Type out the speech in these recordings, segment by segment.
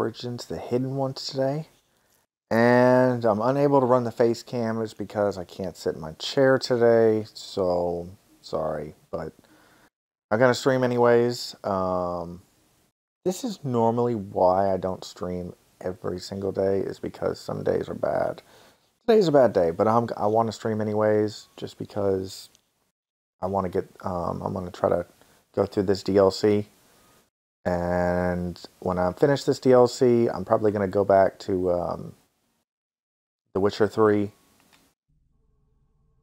Origins, the hidden ones today. And I'm unable to run the face cameras because I can't sit in my chair today. So sorry, but I'm gonna stream anyways. Um, this is normally why I don't stream every single day is because some days are bad. Today's a bad day, but I'm I want to stream anyways just because I want to get um, I'm gonna try to go through this DLC. And when I finish this DLC, I'm probably going to go back to um, The Witcher 3.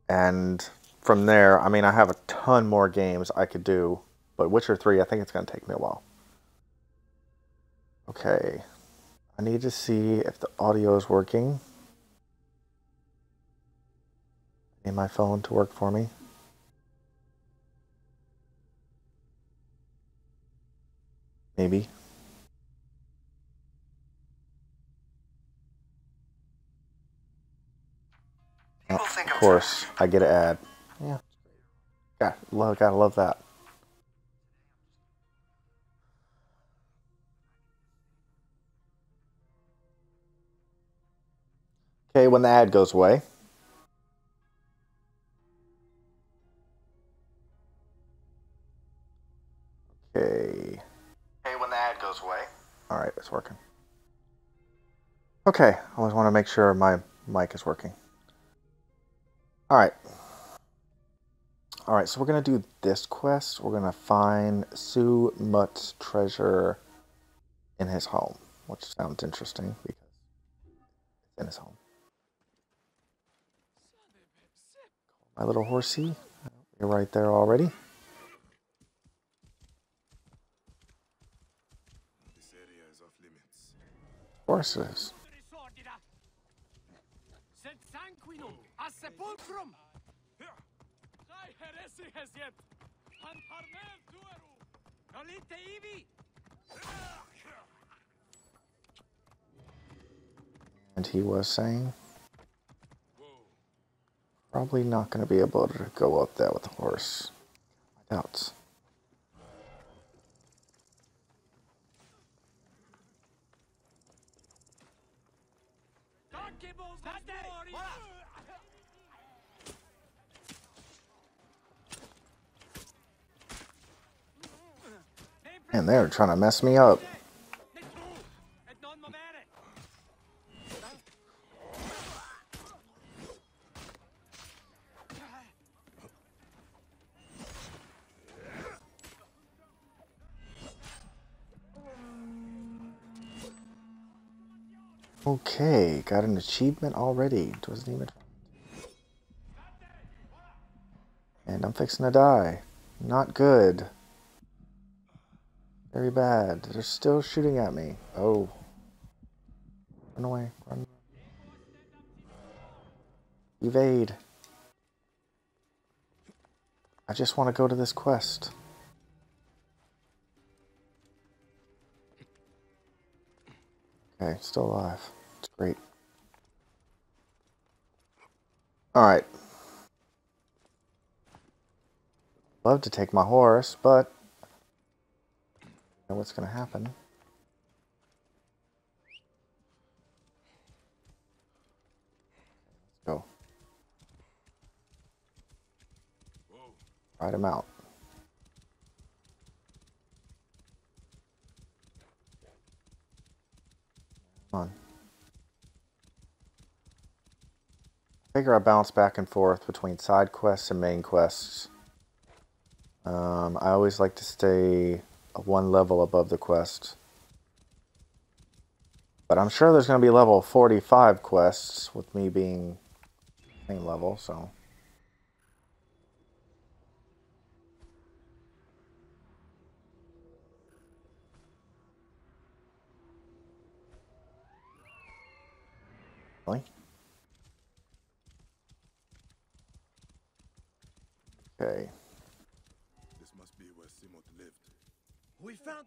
And from there, I mean, I have a ton more games I could do. But Witcher 3, I think it's going to take me a while. Okay. I need to see if the audio is working. I need my phone to work for me. Course, I get an ad. Yeah. God, love, gotta love that. Okay, when the ad goes away. Okay. Okay, when the ad goes away. All right, it's working. Okay, I always want to make sure my mic is working. All right. All right, so we're going to do this quest. We're going to find Simut's treasure in his home, which sounds interesting because it's in his home. My little horsey, you're right there already. Course it is. And he was saying, probably not going to be able to go up there with a horse. My doubts. And they're trying to mess me up. Okay, got an achievement already. It wasn't even. And I'm fixing to die. Not good. Very bad. They're still shooting at me. Oh. Run away. Run. Evade. I just want to go to this quest. Okay, still alive. It's great. Alright. Love to take my horse, but know what's going to happen. Let's go. Ride him out. Come on. I figure I bounce back and forth between side quests and main quests. Um, I always like to stay one level above the quest. But I'm sure there's going to be level 45 quests with me being same level, so... Okay. We found.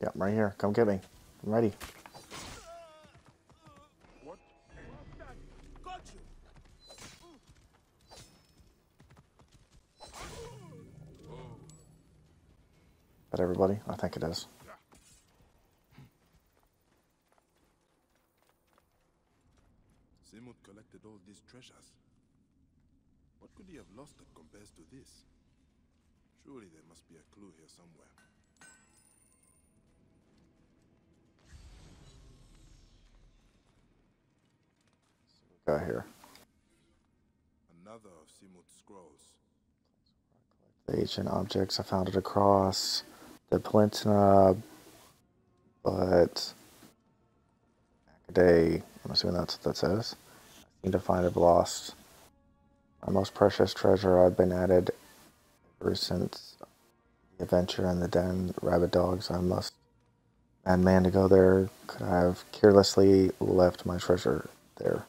Yeah, I'm right here. Come get me. I'm ready. What? Got you. That everybody? I think it is. Got here. Another of Simut's scrolls. The ancient objects I found it across the Peninsula, but day. I'm assuming that's what that says. I need to find have lost my most precious treasure. I've been added ever since the adventure in the den. Rabbit dogs. I must. Mad man to go there. Could I have carelessly left my treasure there?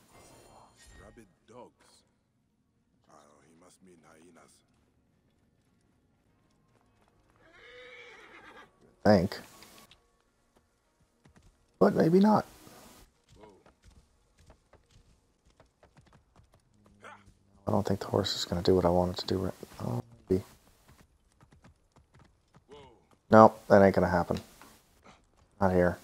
Think. But maybe not. I don't think the horse is going to do what I want it to do right Oh, maybe. Nope, that ain't going to happen. Not here.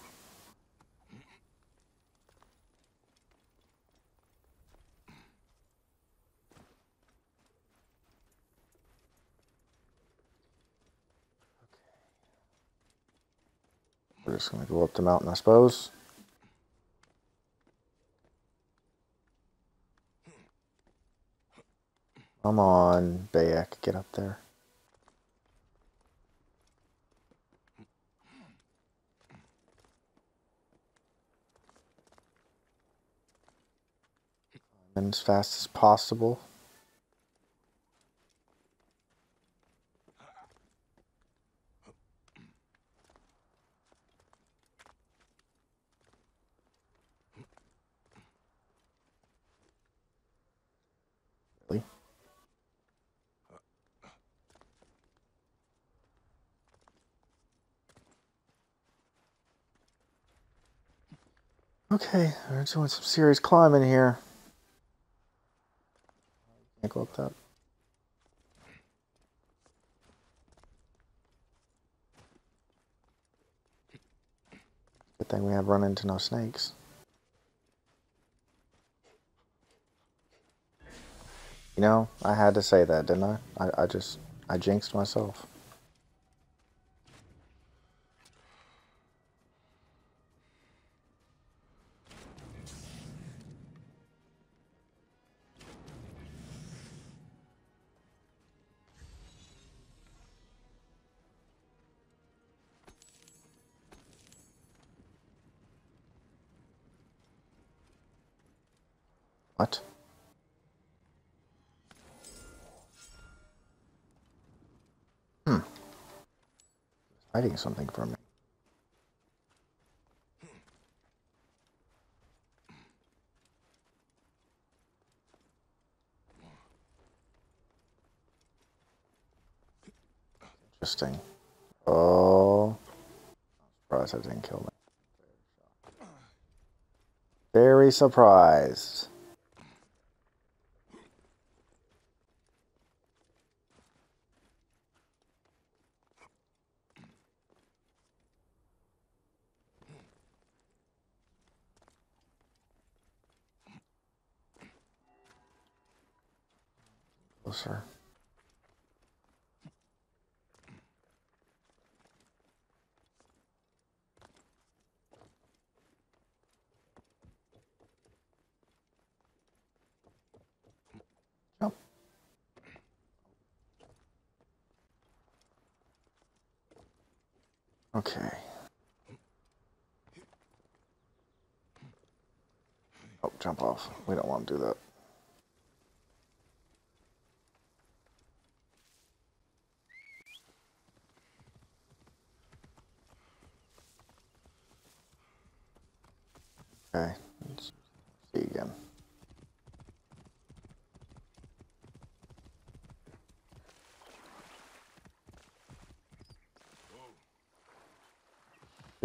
We're just going to go up the mountain, I suppose. Come on, Bayek, get up there. And as fast as possible. Really? Okay, we're doing some serious climbing here. Can't go up that. Good thing we have run into no snakes. You know, I had to say that, didn't I? I, I just, I jinxed myself. Hiding something from me. Interesting. Oh. I'm surprised I didn't kill me. Very surprised. Closer. Jump. Okay. Oh, jump off. We don't want to do that.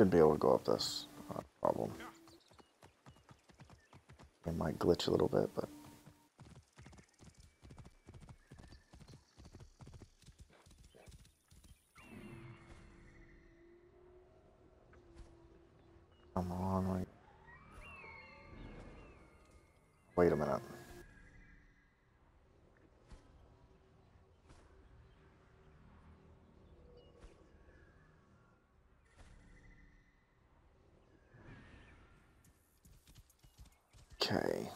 be able to go up this. Uh, problem. It might glitch a little bit, but... Come on. Wait a minute. Okay.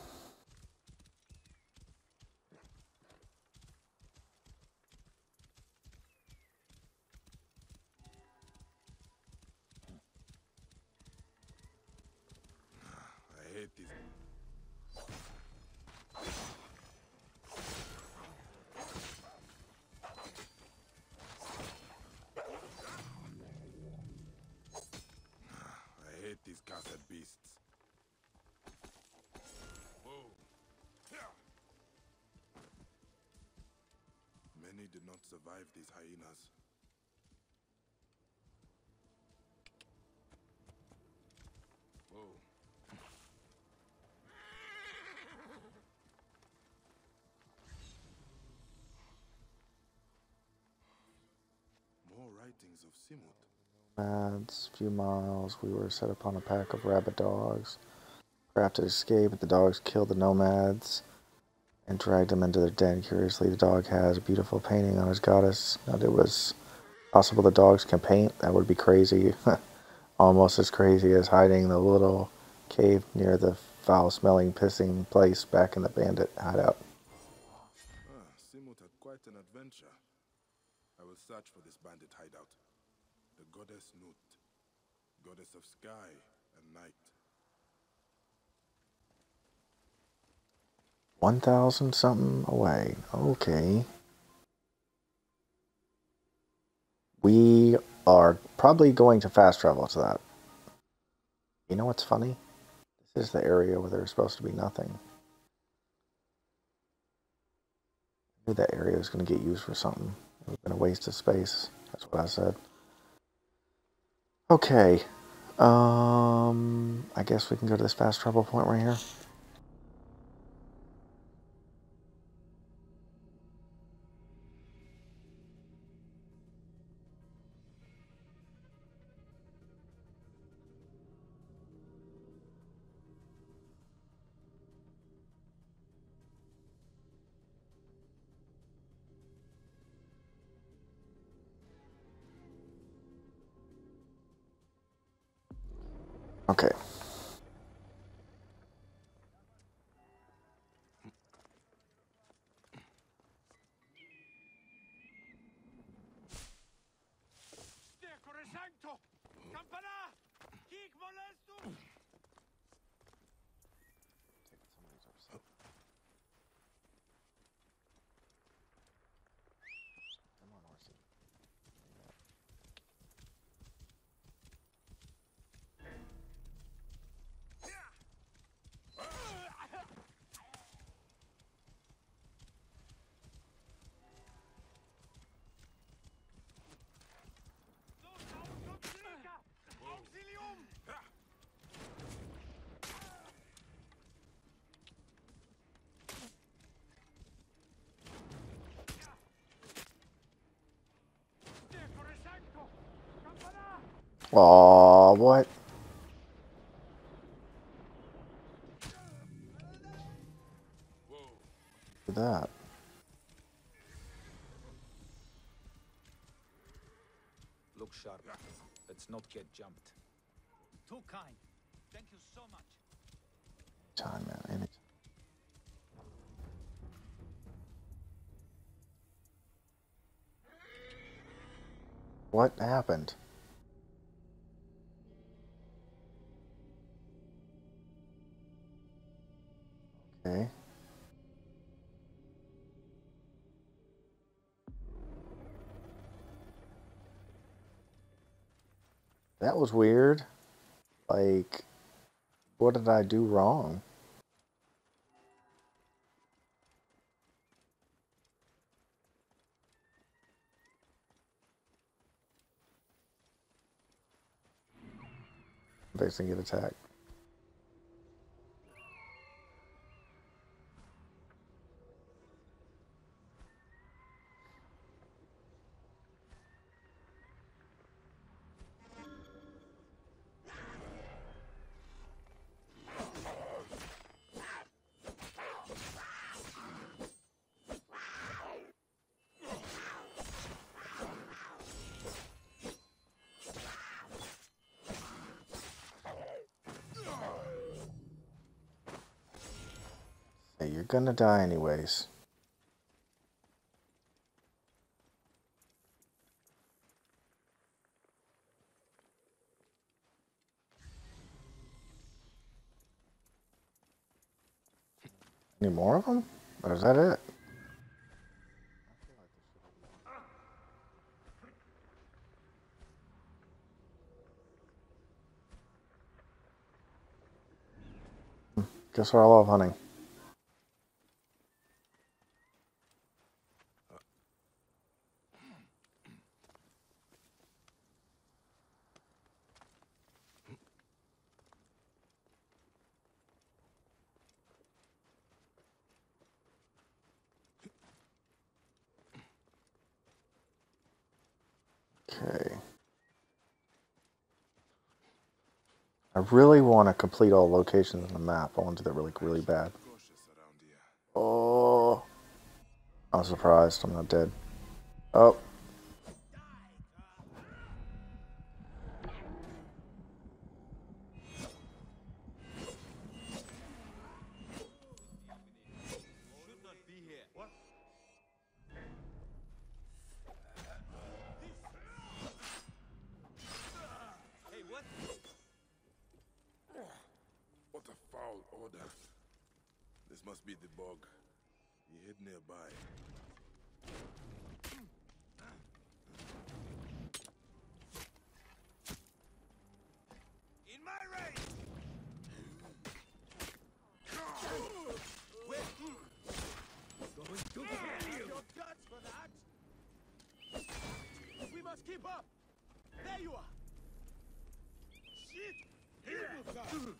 I hate this. I hate these cursed beasts. Whoa. Many did not survive these hyenas. Whoa. More writings of Simut. Nomads, few miles, we were set upon a pack of rabid dogs. Crafted escape, but the dogs killed the nomads and dragged them into their den. Curiously, the dog has a beautiful painting on his goddess. Now, it was possible the dogs can paint. That would be crazy. Almost as crazy as hiding the little cave near the foul-smelling pissing place back in the bandit hideout. Ah, Simut had quite an adventure. I will search for this bandit hideout. The goddess Nut, goddess of sky and night. 1,000 something away. Okay. We are probably going to fast travel to that. You know what's funny? This is the area where there's supposed to be nothing. I knew that area was going to get used for something. It was been a waste of space. That's what I said. Okay. Um, I guess we can go to this fast travel point right here. Aw, what? Look at that. Look sharp. Let's not get jumped. Too kind. Thank you so much. Time, man. Any- What happened? Was weird. Like, what did I do wrong? Basically get attacked. Gonna die anyways. Any more of them? Or is that it? Guess I love hunting. Really want to complete all locations on the map. I want to do that really, really bad. Cautious around here. Oh. I'm surprised I'm not dead. Oh. Be the bog. He hid nearby. In my race! Going to kill you! Your guts for that! We must keep up! There you are! Shit! Here you go!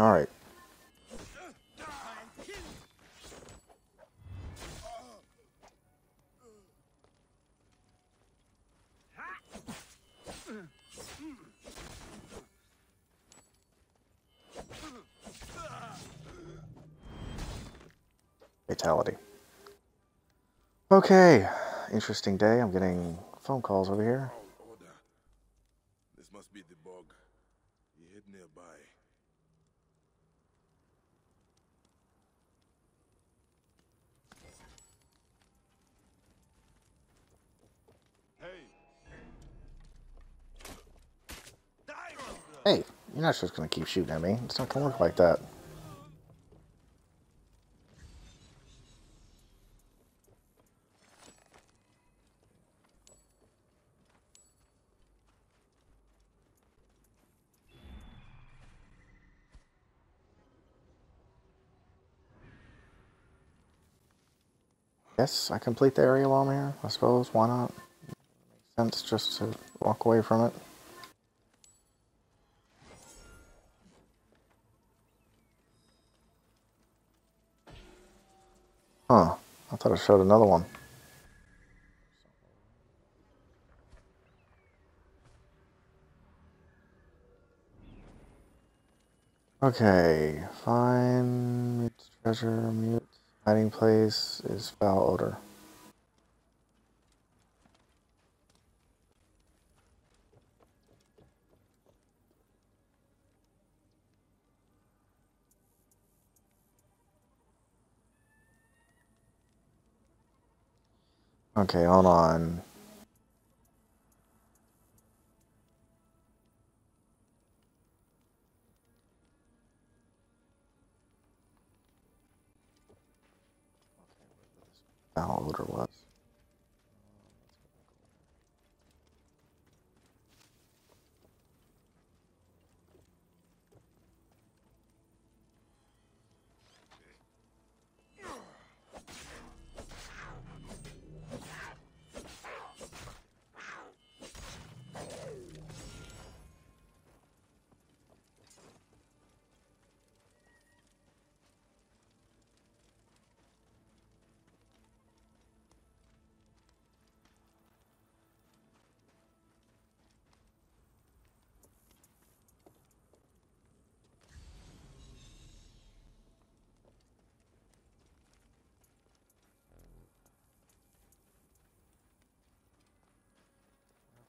All right. Fatality. Okay. Interesting day. I'm getting phone calls over here. Foul order. This must be the bog. He hid nearby. Hey, Hey, you're not just gonna keep shooting at me. It's not gonna work like that. Yes, I complete the area while I'm here. I suppose. Why not? Makes sense just to walk away from it. I thought I showed another one. Okay. Find treasure, mute. Hiding place is foul odor. Okay, hold on. Foul odor was.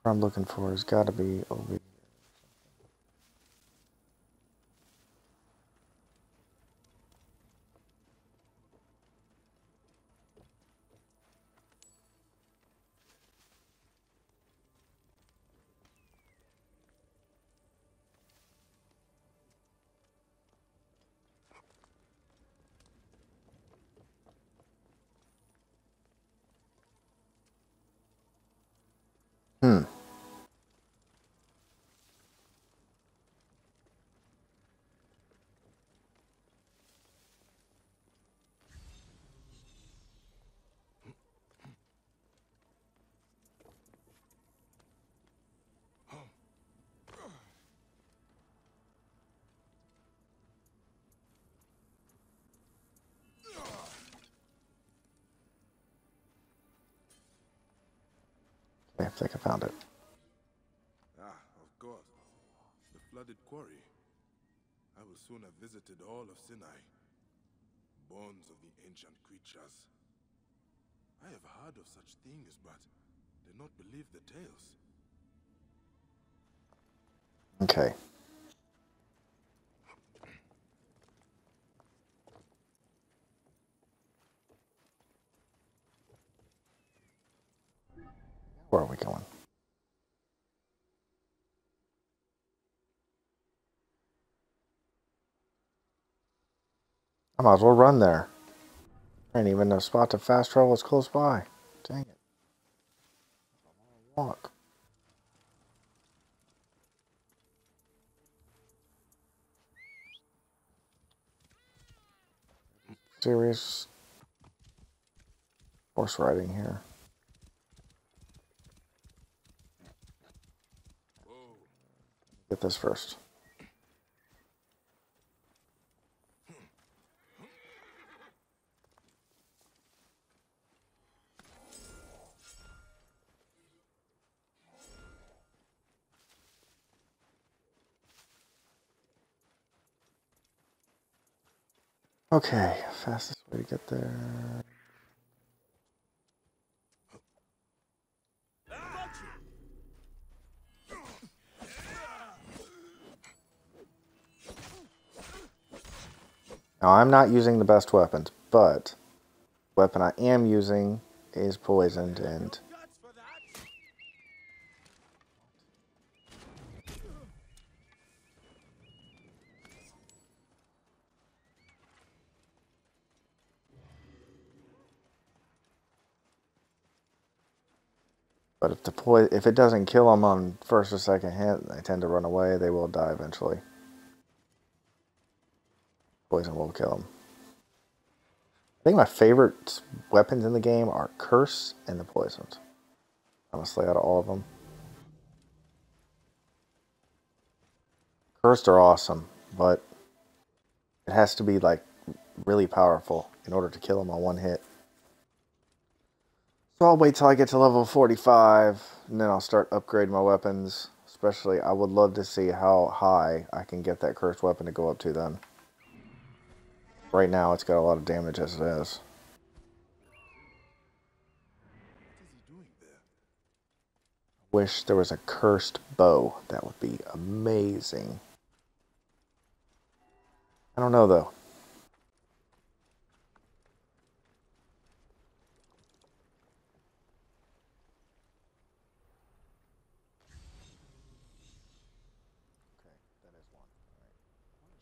I'm looking for has got to be over Hmm. Think I found it. Ah, of course. The flooded quarry. I will soon have visited all of Sinai. Bones of the ancient creatures. I have heard of such things, but did not believe the tales. Okay. Where are we going? I might as well run there. Ain't even a spot to fast travel is close by. Dang it. Walk. Serious horse riding here. Get this first. Okay, fastest way to get there. Now I'm not using the best weapons, but the weapon I am using is poisoned and but if the poi- if it doesn't kill them on first or second hit, they tend to run away. They will die eventually. Poison will kill them. I think my favorite weapons in the game are curse and the poisons. Honestly, out of all of them, cursed are awesome, but it has to be like really powerful in order to kill them on one hit. So I'll wait till I get to level 45, and then I'll start upgrading my weapons. Especially, I would love to see how high I can get that cursed weapon to go up to then. Right now, it's got a lot of damage as it is. Wish there was a cursed bow. That would be amazing. I don't know though.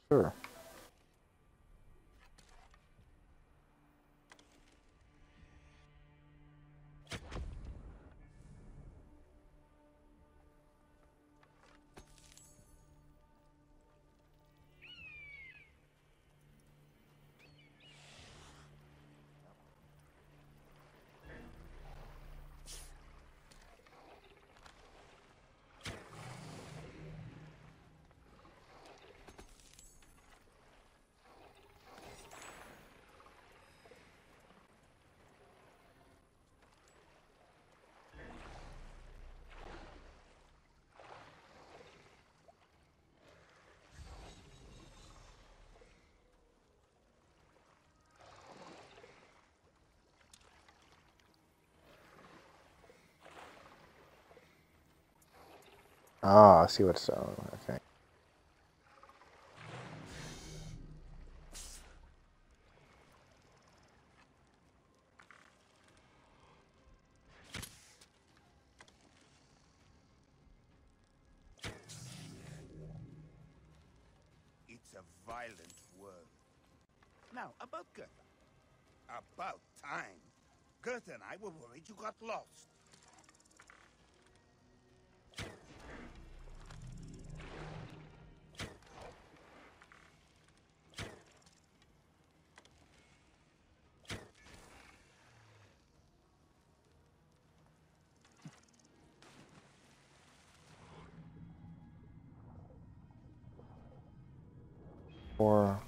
Sure. Ah, I see what's oh, okay. It's a violent world. Now, about Goethe. About time. Goethe and I were worried you got lost. Or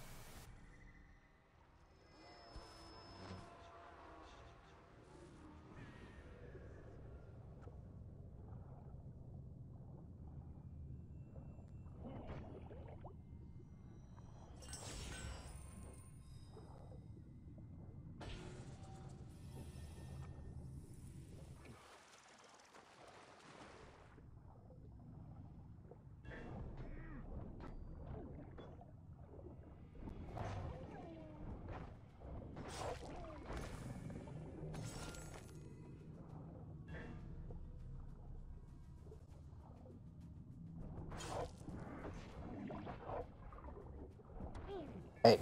Hey,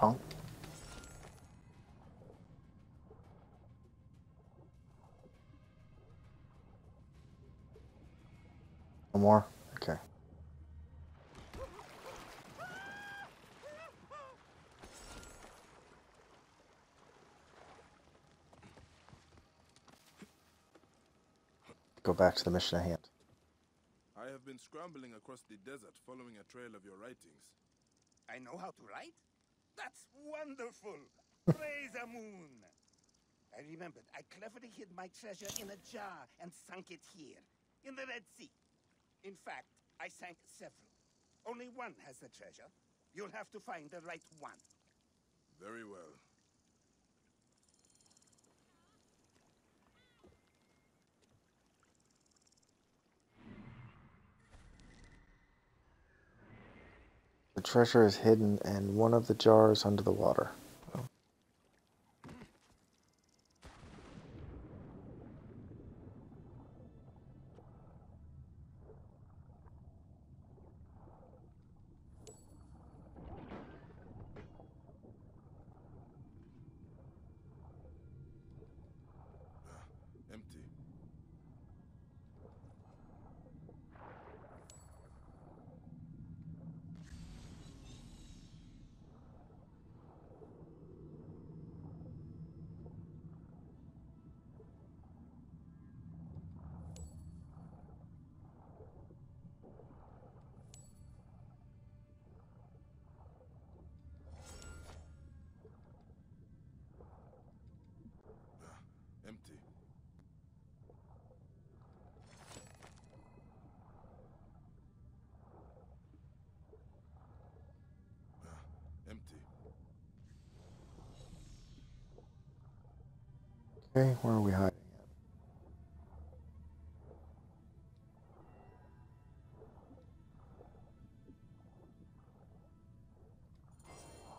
punk. No more? Okay. Go back to the mission at hand. I have been scrambling across the desert following a trail of your writings. I know how to write? That's wonderful! Praise the moon! I remembered I cleverly hid my treasure in a jar and sunk it here, in the Red Sea. In fact, I sank several. Only one has the treasure. You'll have to find the right one. Very well. The treasure is hidden in one of the jars under the water. Empty. Ah, empty. Ah, empty. Okay, where are we hiding at?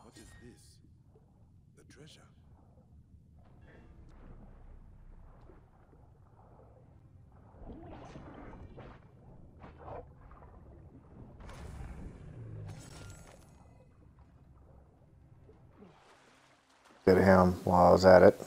What is this? The treasure. Get him while I was at it.